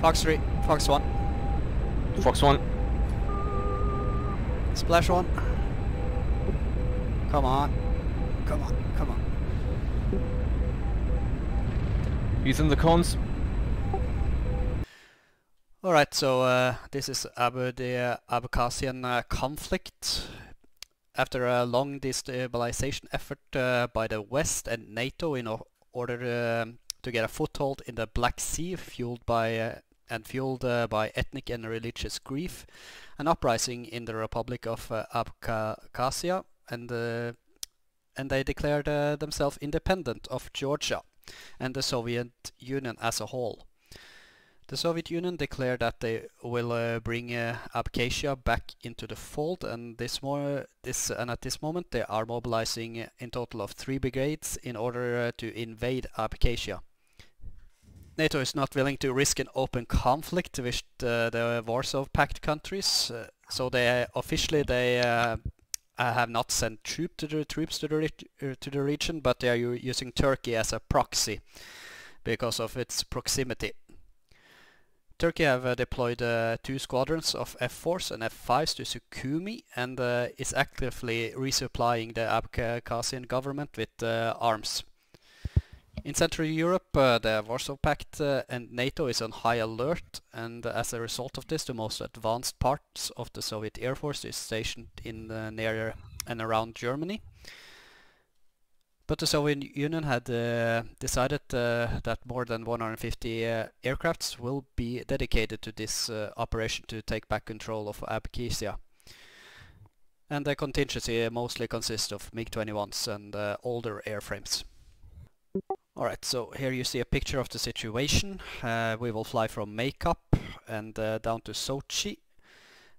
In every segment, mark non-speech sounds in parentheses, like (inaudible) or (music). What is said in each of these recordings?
Fox 3, Fox 1, Fox 1. Splash 1. Come on. Come on, come on. He's in the cones. Alright, so uh, this is Abu the uh, Abkhazian uh, conflict. After a long destabilization effort uh, by the West and NATO in order um to get a foothold in the Black Sea, fueled by uh, and fueled uh, by ethnic and religious grief, an uprising in the Republic of uh, Abkhazia, and uh, and they declared uh, themselves independent of Georgia and the Soviet Union as a whole. The Soviet Union declared that they will uh, bring uh, Abkhazia back into the fold, and this more this and at this moment they are mobilizing in total of three brigades in order to invade Abkhazia. NATO is not willing to risk an open conflict with uh, the Warsaw Pact countries, uh, so they officially they uh, uh, have not sent to the troops to the uh, to the region, but they are using Turkey as a proxy because of its proximity. Turkey have uh, deployed uh, two squadrons of F-4s and F-5s to Sukhumi and uh, is actively resupplying the Abkhazian government with uh, arms. In Central Europe, uh, the Warsaw Pact uh, and NATO is on high alert, and as a result of this, the most advanced parts of the Soviet Air Force is stationed in uh, near and around Germany. But the Soviet Union had uh, decided uh, that more than 150 uh, aircrafts will be dedicated to this uh, operation to take back control of Abkhazia. And the contingency mostly consists of MiG-21s and uh, older airframes. Alright, so here you see a picture of the situation. Uh, we will fly from Maykop and uh, down to Sochi.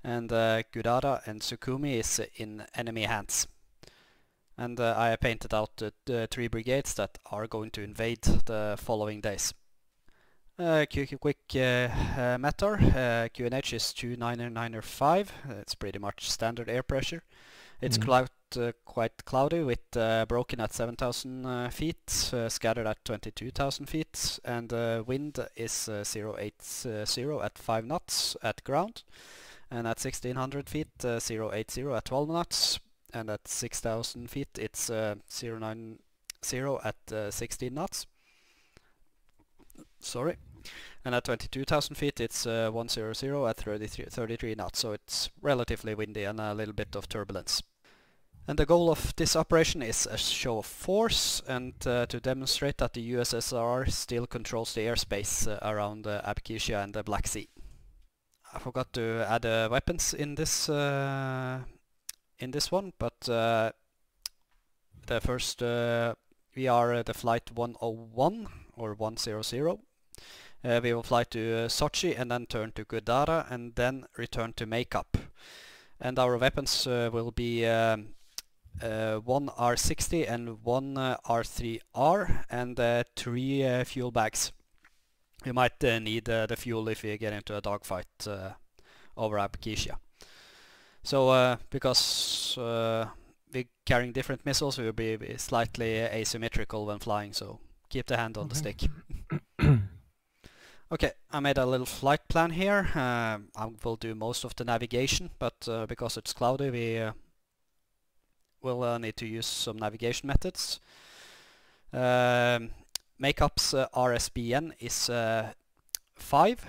And uh, Gudauta and Sukhumi is in enemy hands. And uh, I painted out the, three brigades that are going to invade the following days. Uh, quick, quick uh, matter. QNH is 29905. It's pretty much standard air pressure. It's Mhm. cloud, uh, quite cloudy with uh, broken at 7000 uh, feet, uh, scattered at 22,000 feet, and uh, wind is uh, 080 at 5 knots at ground, and at 1600 feet uh, 080 at 12 knots, and at 6000 feet it's uh, 090 at uh, 16 knots. Sorry. And at 22,000 feet it's uh, 100 at 33, 33 knots, so it's relatively windy and a little bit of turbulence. And the goal of this operation is a show of force and uh, to demonstrate that the USSR still controls the airspace uh, around uh, Abkhazia and the Black Sea. I forgot to add uh, weapons in this uh, in this one, but uh, the first uh, we are the flight 101 or 100. Uh, we will fly to uh, Sochi and then turn to Gudauta and then return to Maykop. And our weapons uh, will be um, uh, one R60 and one uh, R3R and uh, three uh, fuel bags. We might uh, need uh, the fuel if we get into a dogfight uh, over Abkhazia. So uh, because uh, we're carrying different missiles, we will be be slightly asymmetrical when flying, so keep the hand on the stick. (clears throat) Okay, I made a little flight plan here. Um, I will do most of the navigation, but uh, because it's cloudy, we uh, will uh, need to use some navigation methods. Um, Maykop's uh, RSBN is uh, 5,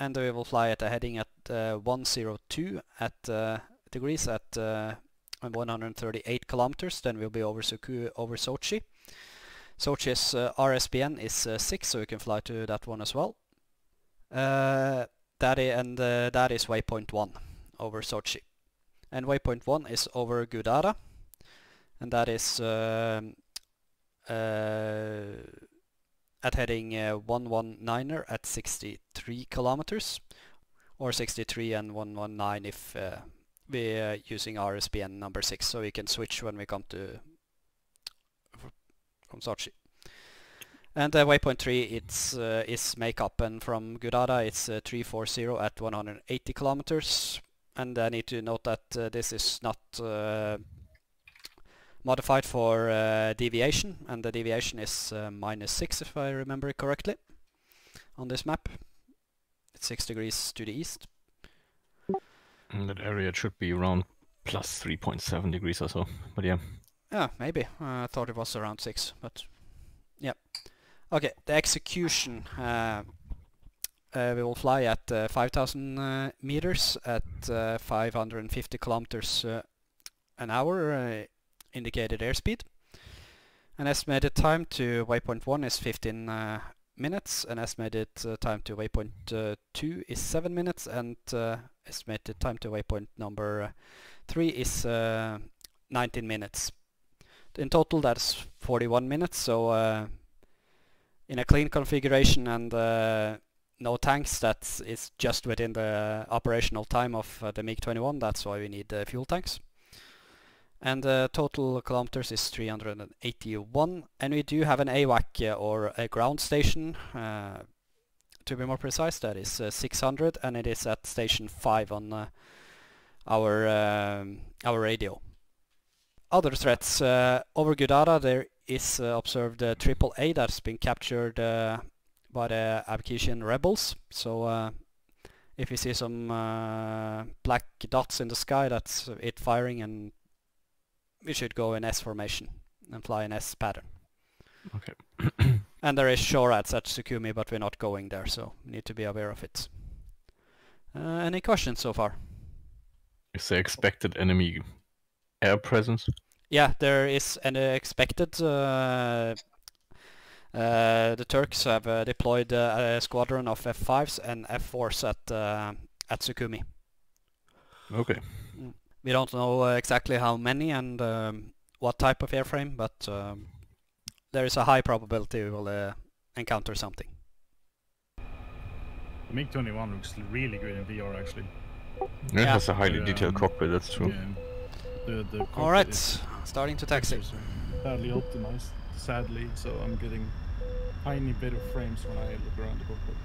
and we will fly at a heading at uh, 102 at uh, degrees at uh, 138 kilometers. Then we'll be over Suku over Sochi. Sochi's uh, RSBN is uh, 6, so we can fly to that one as well. Uh, that i- and uh, that is waypoint 1 over Sochi. And waypoint 1 is over Gudauta, and that is um, uh, at heading uh, 119er at 63 kilometers, or 63 and 119 if uh, we're using RSBN number 6, so we can switch when we come to from Sochi. And uh, waypoint 3 it's, uh, is Maykop and from Gudauta it's uh, 340 at 180 kilometers and I need to note that uh, this is not uh, modified for uh, deviation and the deviation is uh, minus 6 if I remember it correctly on this map. It's 6 degrees to the east. In that area should be around plus 3.7 degrees or so. But yeah. Yeah, maybe. I thought it was around 6, but yeah. Okay, the execution. Uh, uh, we will fly at uh, 5,000 uh, meters at uh, 550 kilometers uh, an hour indicated airspeed. An estimated time to waypoint 1 is 15 uh, minutes, an estimated time to waypoint uh, 2 is 7 minutes, and estimated time to waypoint number uh, 3 is uh, 19 minutes. In total that's 41 minutes, so in a clean configuration and uh, no tanks, that is just within the operational time of uh, the MiG-21, that's why we need uh, fuel tanks. And uh, total kilometers is 381, and we do have an AWAC uh, or a ground station, uh, to be more precise, that is uh, 600, and it is at station 5 on our um, our radio. Other threats, over Gudauta there is uh, observed uh, triple A that's been captured uh, by the Abkhasian rebels. So uh, if you see some uh, black dots in the sky, that's it firing, and we should go in S formation and fly in S pattern. Okay. (coughs) And there is SHORADs at Sukhumi, but we're not going there, so we need to be aware of it. Uh, any questions so far? Is there expected enemy air presence? Yeah, there is an expected. Uh, uh, the Turks have uh, deployed uh, a squadron of F5s and F4s at uh, at Sukhumi. Okay. We don't know uh, exactly how many and um, what type of airframe, but um, there is a high probability we will uh, encounter something. The MiG-21 looks really good in VR actually. Yeah, it Yeah. has a highly Um, detailed cockpit, that's true. Yeah. The, the All right, starting to taxi. badly optimized, sadly, so I'm getting tiny bit of frames when I look around the cockpit.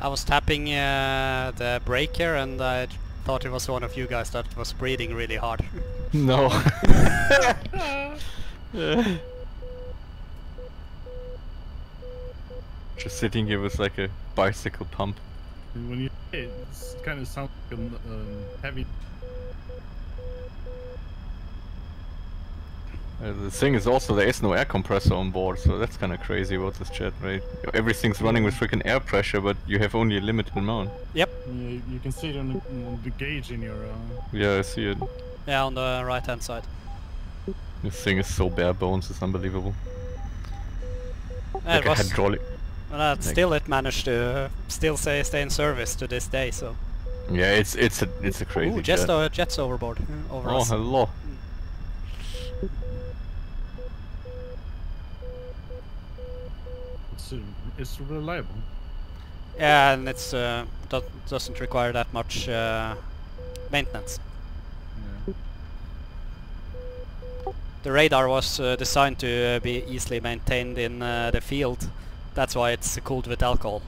I was tapping uh, the brake here and I thought it was one of you guys that was breathing really hard. (laughs) No. (laughs) Just sitting here with like a bicycle pump. When you it kind of sounds like a um, heavy. Uh, the thing is also there is no air compressor on board, so that's kind of crazy about this jet, right? Everything's running with freaking air pressure, but you have only a limited amount. Yep, You, you can see it on the, on the gauge in your. Uh, Yeah, I see it. yeah, on the right hand side. This thing is so bare bones, it's unbelievable. Uh, like it a hydraulic. well, uh, like- still it managed to uh, still say stay in service to this day. So, Yeah, it's it's a it's a crazy ooh, just jet. uh, jets overboard over Oh, us. hello. It's, uh, it's reliable. Yeah, and it's uh, do doesn't require that much uh, maintenance. Yeah. The radar was uh, designed to uh, be easily maintained in uh, the field. That's why it's cooled with alcohol.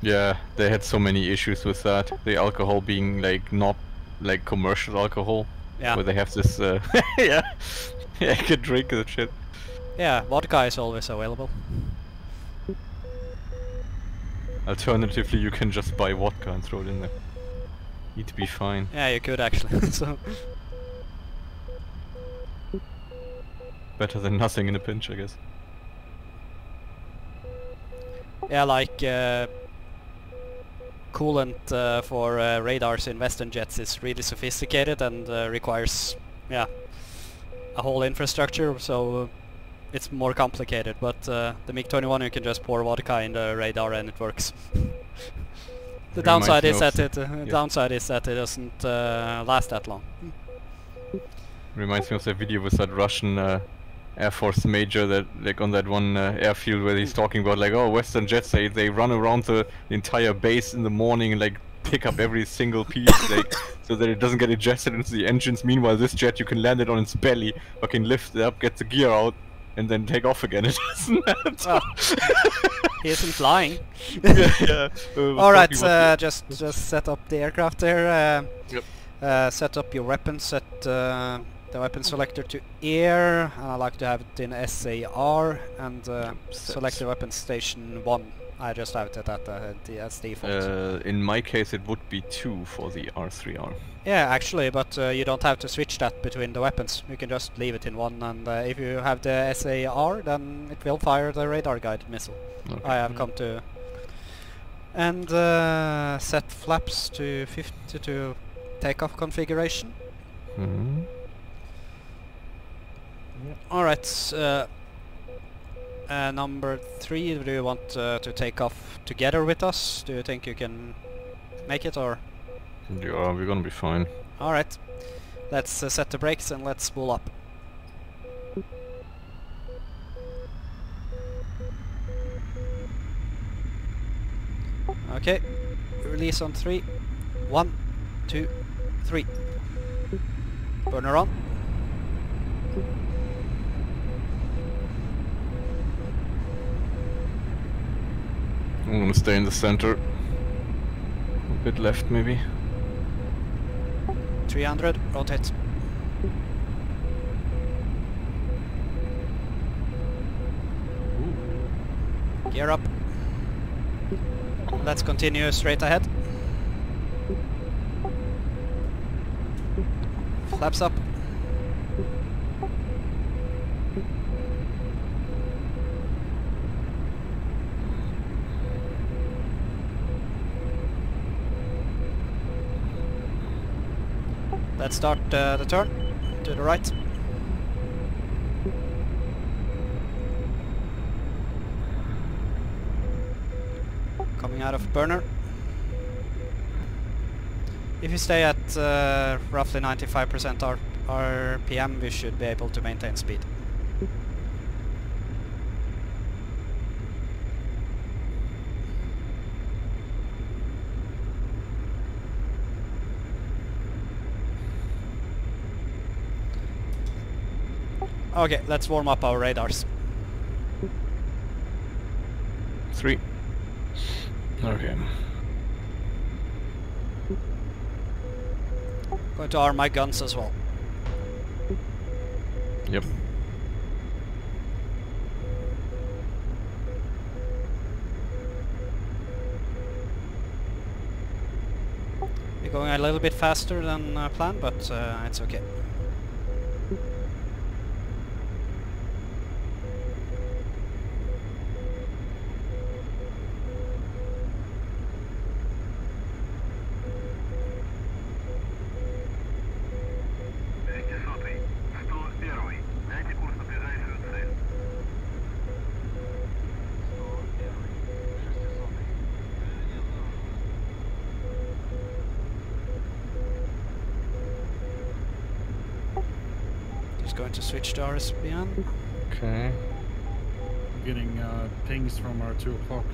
Yeah, they had so many issues with that. The alcohol being like not like commercial alcohol, Yeah, where they have this. Uh, (laughs) yeah, (laughs) yeah, I can drink that shit. Yeah, vodka is always available. Alternatively, you can just buy vodka and throw it in there. To be fine. Yeah, you could actually. (laughs) so, Better than nothing in a pinch, I guess. yeah, like uh, coolant uh, for uh, radars in Western jets is really sophisticated and uh, requires, yeah, a whole infrastructure. So uh, it's more complicated. But uh, the MiG-21 you can just pour vodka in the radar and it works. the Reminds downside is that it uh, yeah. downside is that it doesn't uh, last that long. Reminds me of that video with that Russian uh, Air Force major that, like, on that one uh, airfield where he's talking about, like, oh, Western jets, they, they run around the entire base in the morning and, like, pick up every single (coughs) piece, like, so that it doesn't get ejected into the engines. Meanwhile, this jet, you can land it on its belly, fucking lift it up, get the gear out, and then take off again. (laughs) It doesn't matter. (laughs) he isn't flying. yeah, yeah. Uh, All right, uh, just just set up the aircraft there. Uh, Yep. uh, set up your weapons. Set uh, the weapon selector to air, and I like to have it in SAR, and uh, set. select the weapon station one. I just have it at that uh, as default. uh, in my case, it would be two for the R3R. yeah, actually, but uh, you don't have to switch that between the weapons. You can just leave it in one, and uh, if you have the SAR, then it will fire the radar guided missile. Okay. I have Mm. come to and uh, set flaps to 50 to takeoff configuration. Mhm. All right. Uh, number three. Do you want uh, to take off together with us? Do you think you can make it, or Yeah, we're gonna be fine. all right? Let's uh, set the brakes and let's spool up. Okay. Release on three. One, two, three. Burner on. I'm gonna stay in the center. A bit left, maybe. 300. Rotate. Gear up. Let's continue straight ahead. Flaps up. Let's start uh, the turn to the right. Coming out of burner. If you stay at uh, roughly 95% R RPM, we should be able to maintain speed. Okay, let's warm up our radars. Three. Okay. Going to arm my guns as well. Yep. We're going a little bit faster than uh, planned, but uh, it's okay. to switch to RSBN. Okay. I'm getting uh, pings from our 2 o'clock.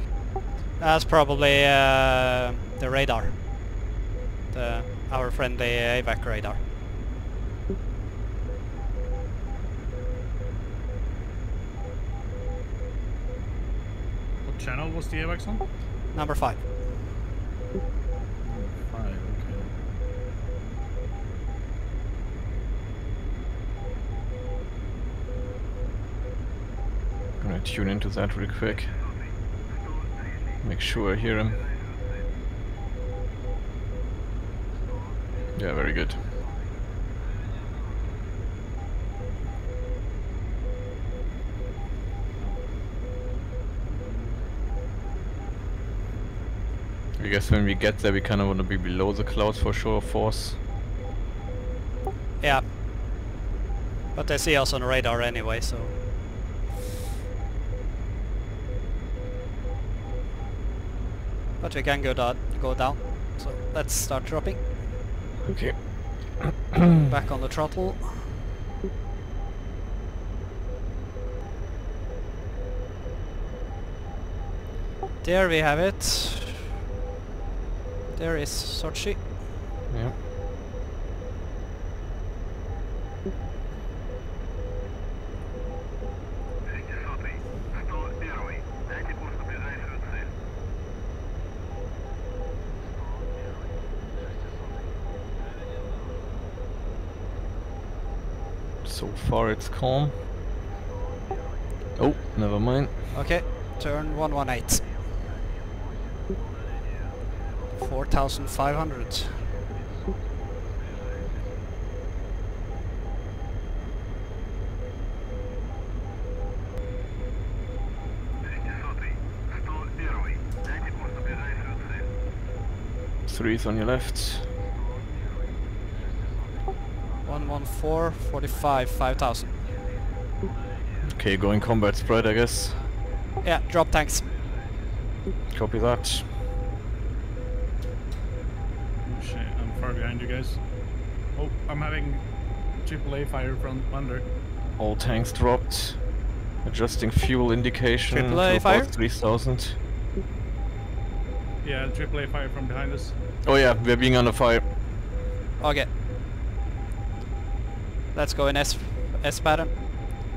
That's probably uh, the radar. The, our friendly AVAC radar. What channel was the AVAC on? Number 5. Tune into that real quick. Make sure I hear him. Yeah, very good. I guess when we get there we kinda wanna be below the clouds for sure, of course. Yeah. But they see us on radar anyway, so... But we can go, down, go down. So let's start dropping. Okay. (coughs) Back on the throttle. There we have it. There is Sochi. Yeah. So far it's calm. Oh, never mind. Okay, turn 118. 4,500. Three's on your left. 114, 45, 5,000. Okay, going combat spread, I guess. Yeah, drop tanks. Copy that. Oh shit, I'm far behind you guys. Oh, I'm having AAA fire from under. All tanks dropped. Adjusting fuel indication AAA to fire? 3000. Yeah, AAA fire from behind us. Oh yeah, we're being under fire. Okay. Let's go in S, S pattern.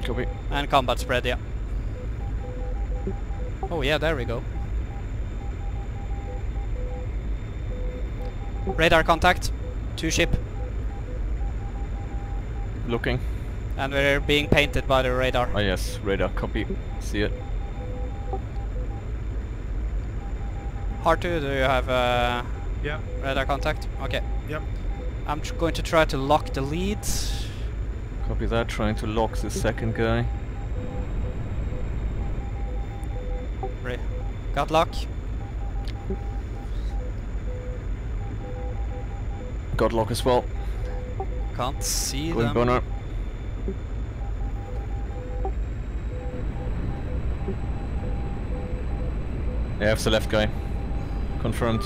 Copy. And combat spread, yeah. Oh yeah, there we go. Radar contact. Two ship. Looking. And we're being painted by the radar. Ah yes, radar, copy. See it. R2, do you have uh, Yeah, radar contact? Okay. yep. I'm going to try to lock the leads. Copy that, trying to lock the second guy. Re- got lock. Got lock as well. Can't see Going them. boner. Yeah, it's the left guy. Confirmed.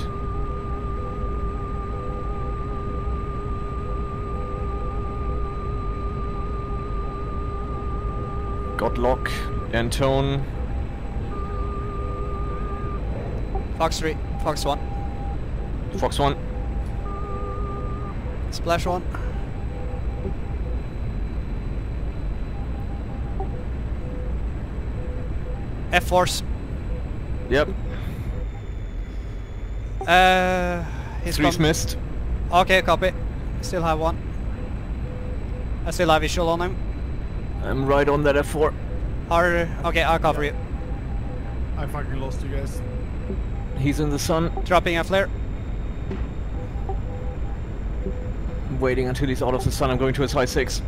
Got lock. Antone. Fox 3, Fox 1. Fox 1. Splash 1. F-Force. Yep. Uh, he's Three's missed. Okay, copy. Still have one. I still have visual on him. I'm right on that F4. Or, okay, I'll cover you. I fucking lost you guys. He's in the sun. Dropping a flare. I'm waiting until he's out of the sun. I'm going to his high 6.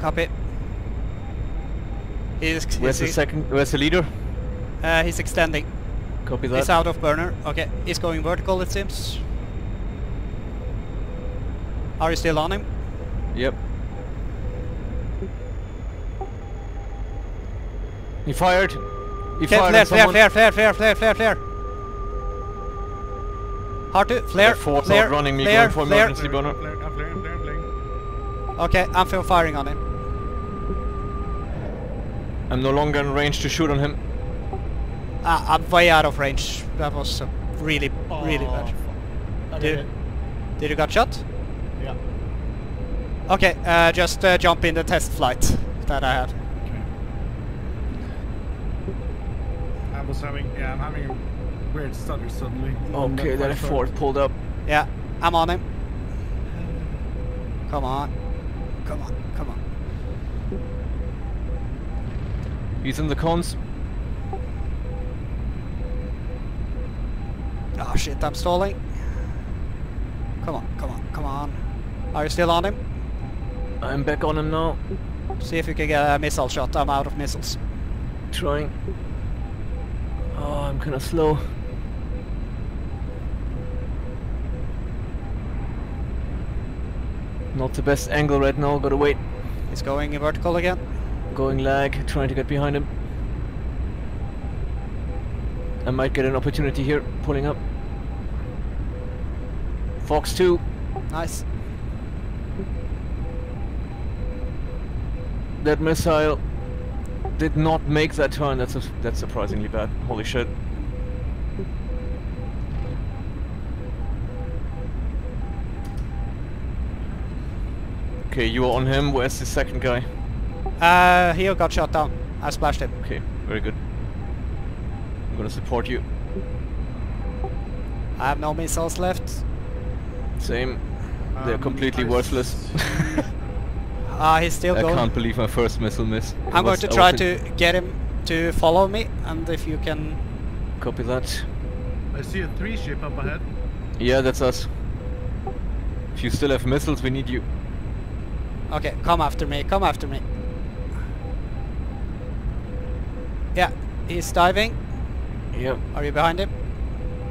Copy. He's, Where's the he's, second? Where's the leader? uh, he's extending. Copy that. He's out of burner. Okay, he's going vertical it seems. Are you still on him? Yep. He fired. He Okay, fired flare, flare, flare, flare, flare, flare, flare, flare. Hard to flare, That four's flare, outrunning me, flare, going for flare. emergency burner. Okay, I'm still firing on him. I'm no longer in range to shoot on him. Ah, I'm way out of range. That was uh, really, really Oh, bad. Did- did. Did you got shot? Yeah. Okay, uh, just uh, jump in the test flight that I had. Okay. I was having, yeah, I'm having a weird stutter suddenly. Okay, that flight F4 pulled up. Yeah, I'm on him. Come on. Come on, come on. He's in the cones. Oh shit, I'm stalling. Come on, come on, come on. Are you still on him? I'm back on him now. See if you can get a missile shot. I'm out of missiles. Trying. I'm kinda slow. Not the best angle right now, gotta wait. He's going vertical again. Going lag, trying to get behind him. I might get an opportunity here, pulling up. Fox 2. Nice. That missile did not make that turn. That's that's surprisingly bad. Holy shit. Okay, you are on him. Where's the second guy? Uh, he got shot down. I splashed him. Okay, very good. I'm gonna support you. I have no missiles left. Same. They're Um, completely I worthless. (laughs) Ah, he's still I going. I can't believe my first missile miss. It I'm going to try to get him to follow me, and if you can... Copy that. I see a three ship up ahead. Yeah, that's us. If you still have missiles, we need you. Okay, come after me, come after me. Yeah, he's diving. Yep. Are you behind him?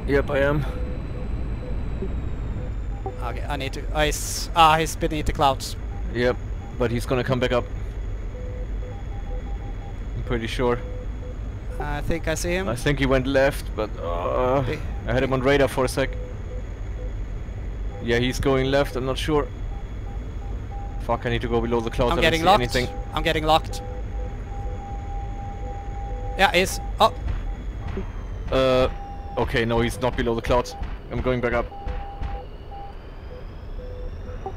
Yep, I am. Okay, I need to... He's ah, he's beneath the clouds. Yep. But he's gonna come back up. I'm pretty sure. I think I see him. I think he went left, but uh, I had him on radar for a sec. Yeah, he's going left. I'm not sure. Fuck! I need to go below the clouds. I'm I getting locked. anything. I'm getting locked. Yeah, he's... Oh, Uh, okay, no, he's not below the clouds. I'm going back up.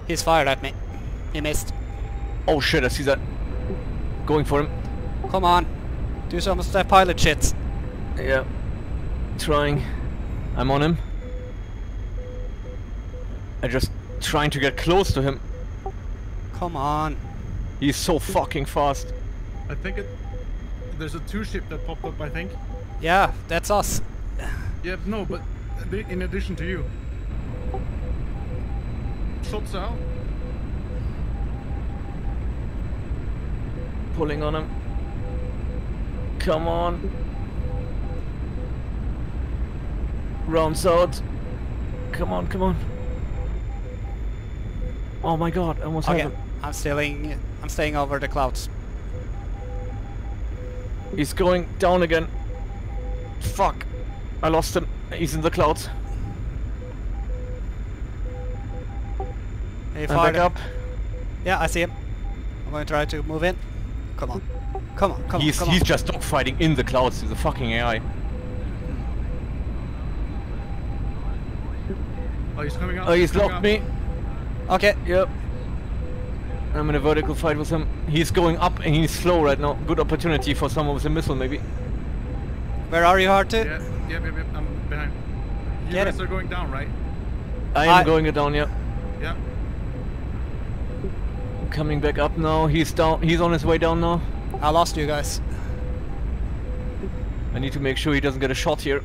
he's fired at me. He missed. Oh shit! I see that. Going for him. Come on. Do some of that pilot shit. Yeah. Trying. I'm on him. I'm just trying to get close to him. Come on. He's so fucking fast. I think it. There's a two ship that popped up. I think. Yeah, that's us. Yeah, no, but in addition to you. Shots out. Pulling on him. Come on. Out. Come on, come on. Oh my god, I almost Okay, have. I'm staying. I'm staying over the clouds. He's going down again. Fuck. I lost him. He's in the clouds. He I'm fired. back up. Yeah, I see him. I'm going to try to move in. Come on. Come on, come he's on, come he's on. just dogfighting in the clouds with the fucking AI. Oh, he's coming up. Oh, he's coming locked up. me. Okay, Yep. I'm in a vertical fight with him. He's going up and he's slow right now. Good opportunity for someone with a missile maybe. where are you, Hartu? Yeah, yep, yep, yep. I'm behind. You Get guys him. are going down, right? I am I- going it down, yeah. Yeah. Coming back up now. He's down. He's on his way down now. I lost you guys. I need to make sure he doesn't get a shot here.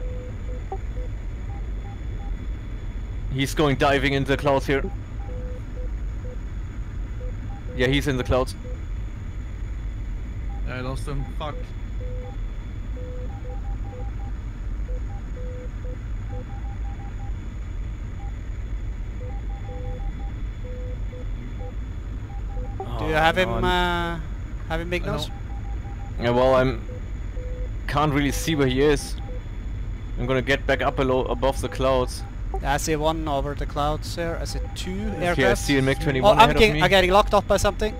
He's going diving into the clouds here. Yeah, he's in the clouds. I lost him. Fuck. Do you have him? Uh, have him big I nose? Yeah, well, I'm can't really see where he is. I'm gonna get back up above the clouds. I see one over the clouds there. I see two aircraft. Okay, I see a MiG-21 oh, I'm, of getting. I'm getting locked up by something.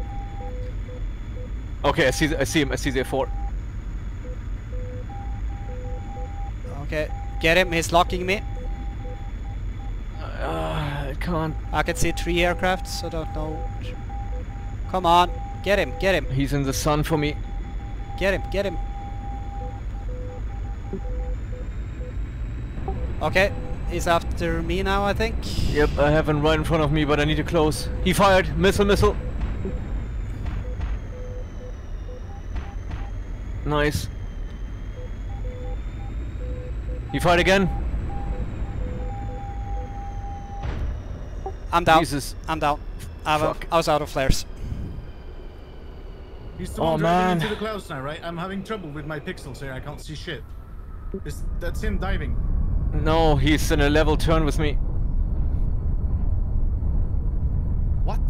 Okay, I see. I see him. I see the A4. Okay, get him. He's locking me. Uh, I can't. I can see three aircraft, so don't know. Come on, get him, get him, He's in the sun for me. get him, get him. Okay, he's after me now, I think. Yep, I have him right in front of me, but I need to close. He fired. Missile, missile. Nice. He fired again. I'm down. Jesus. I'm down. I, have a- I was out of flares. He's the Oh, one driving man. into the clouds now, right? I'm having trouble with my pixels here. I can't see shit. Is that's him diving? No, he's in a level turn with me. What?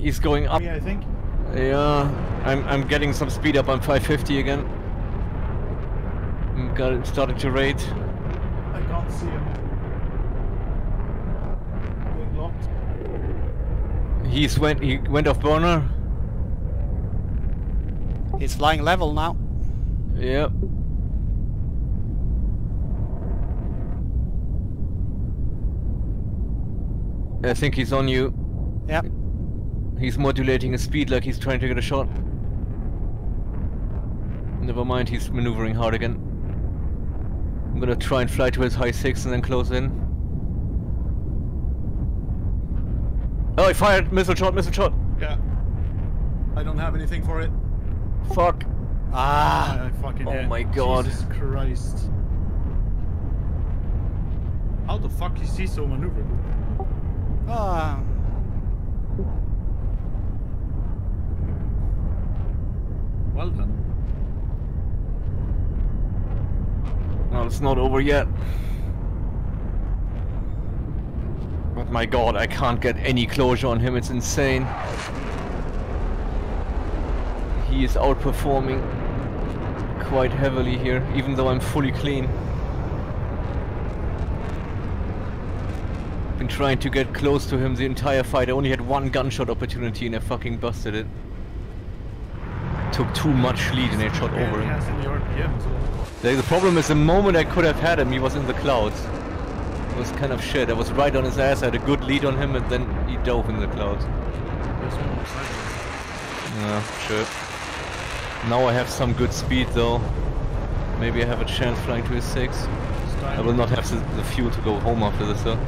He's going up. Me, I think. Yeah, I'm I'm getting some speed up. I'm 550 again. I'm got starting to raid. I can't see him. He's went he went off burner. He's flying level now. Yep. I think he's on you. Yep. He's modulating his speed like he's trying to get a shot. Never mind, he's maneuvering hard again. I'm gonna try and fly to his high six and then close in. Oh, he fired! Missile shot, missile shot! Yeah. I don't have anything for it. Fuck. Ah, I, I fucking Oh hit. my God. Jesus Christ. How the fuck is he so maneuverable? ah. Well done. No, it's not over yet. But my god, I can't get any closure on him, it's insane. He is outperforming quite heavily here, even though I'm fully clean. I've been trying to get close to him the entire fight. I only had one gunshot opportunity and I fucking busted it. Took too much lead and I shot over him. the RPM as well. The, the problem is the moment I could have had him, he was in the clouds. It was kind of shit. I was right on his ass, I had a good lead on him, and then he dove in the clouds. There's one more side. Yeah, shit. Now I have some good speed though. Maybe I have a chance flying to a 6. I will not have the, the fuel to go home after this though.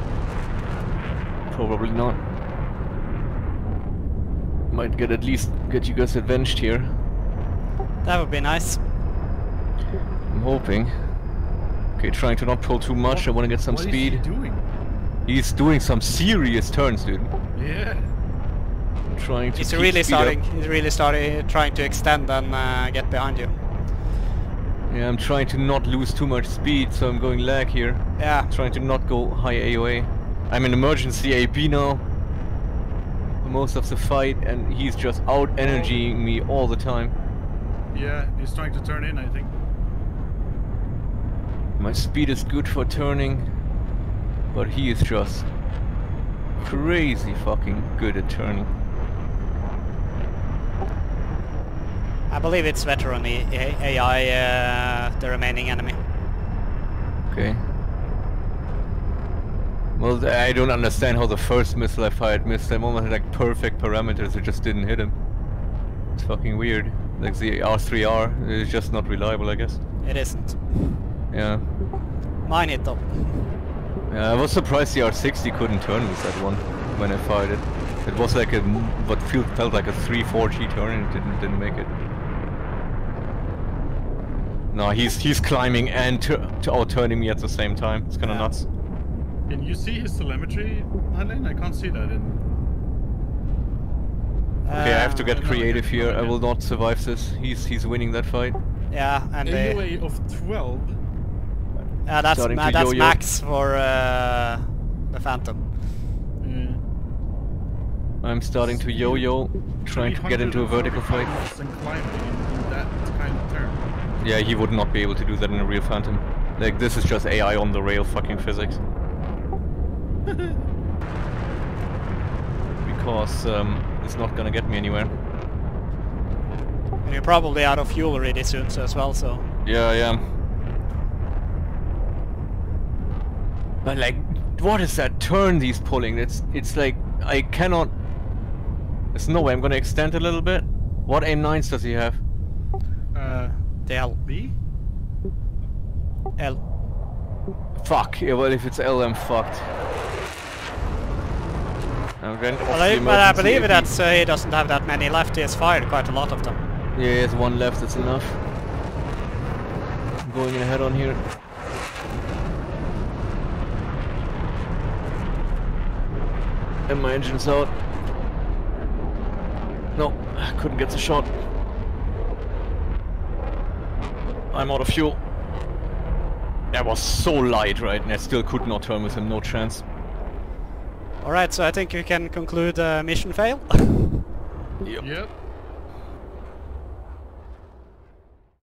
Probably not. Might get at least get you guys avenged here. That would be nice. I'm hoping. Okay, trying to not pull too much. I want to get some What is speed. he doing? He's doing some serious turns, dude. Yeah. Trying to He's really speed up. starting. He's really starting trying to extend and uh, get behind you. Yeah, I'm trying to not lose too much speed, so I'm going lag here. Yeah. Trying to not go high AOA. I'm in emergency AB now. For most of the fight, and he's just out energying me all the time. Yeah, he's trying to turn in, I think. My speed is good for turning, but he is just crazy fucking good at turning. I believe it's veteran A- A- AI, uh, the remaining enemy. Okay. Well, I don't understand how the first missile I fired missed. That moment had like perfect parameters, it just didn't hit him. It's fucking weird. Like the R3R is just not reliable, I guess. It isn't. Yeah. Mine hit though. Yeah, I was surprised the R60 couldn't turn with that one when I fired it. It was like a what felt felt like a 3-4 G turn and it didn't didn't make it. No, he's he's climbing and tu- to out turning me at the same time. It's kind of Yeah. nuts. Can you see his telemetry, Helen? I can't see that in. Okay, I have to Uh, get creative okay, here. I will not survive this. He's he's winning that fight. Yeah, and they, AOA of 12. yeah, that's ma- that's yo-yo. max for uh, the Phantom. Yeah. I'm starting to yo-yo, trying to get into a vertical fight. 345 knots And climbing in, in that kind of turn. Yeah, he would not be able to do that in a real Phantom. Like this is just AI on the rail fucking physics. (laughs) because um, it's not gonna get me anywhere. And you're probably out of fuel really soon so as well, so... Yeah, I yeah. But like, what is that turn he's pulling? It's it's like I cannot. There's no way. I'm gonna extend a little bit. What AIM-9s does he have? The L. B? L. Fuck. Yeah, well, if it's L, I'm fucked. I'm going Well, I, but I believe AP. that uh, he doesn't have that many left. He has fired quite a lot of them. Yeah, he has one left. That's enough. I'm going in ahead on here. And my engine's out. No, I couldn't get the shot. I'm out of fuel. That was so light, right? And I still could not turn with him, no chance. Alright, so I think we can conclude uh, mission fail. Yep. Yep.